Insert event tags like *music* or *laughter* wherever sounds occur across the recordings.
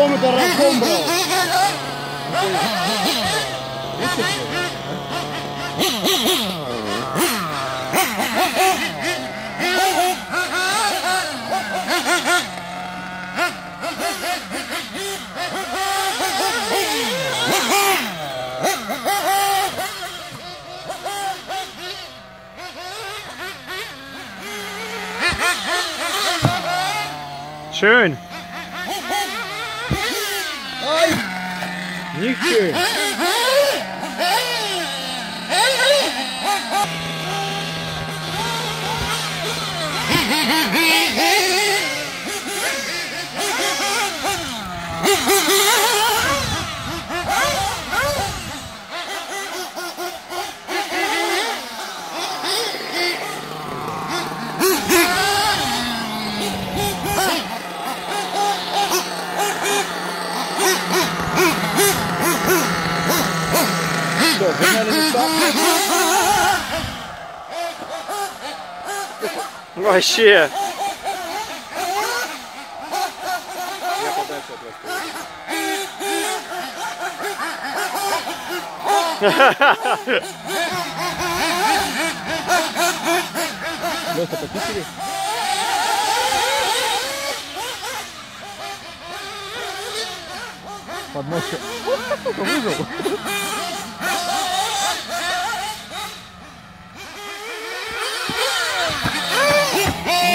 Roma da Racombro. Schön. Nickçi. Mm-hmm. *laughs* Что, погнали места? Вообще. Я подальше от вас. Леха, пописали? Подножка. Сука, выжил.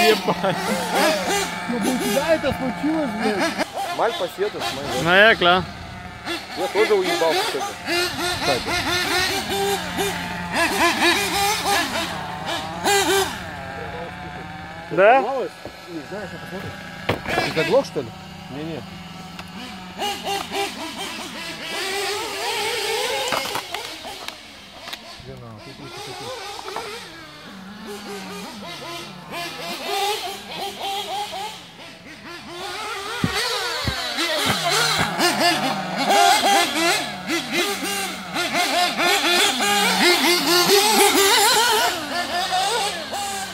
Ебать. Ну, тебя это случилось, блядь. Маль посетуешь, мой Na ja, klar. Я тоже уебался сегодня. Кстати. Да? Не знаю, сейчас посмотрим. Ты заглох, что ли? Не-не.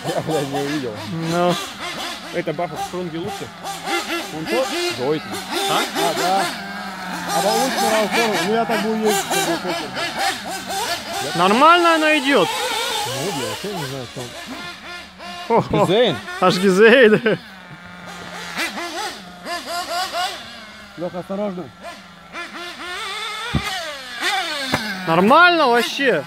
Я, не увидел. Ну, Это Баха в Шрунге лучше? Он тот? Deutlich. А? А, да. А получше на форму. Ну я так хочу. нормально она идет. Ну, бля, вообще не знаю, что он. Зейн. Аж gesehen. Леха, осторожно. Нормально вообще.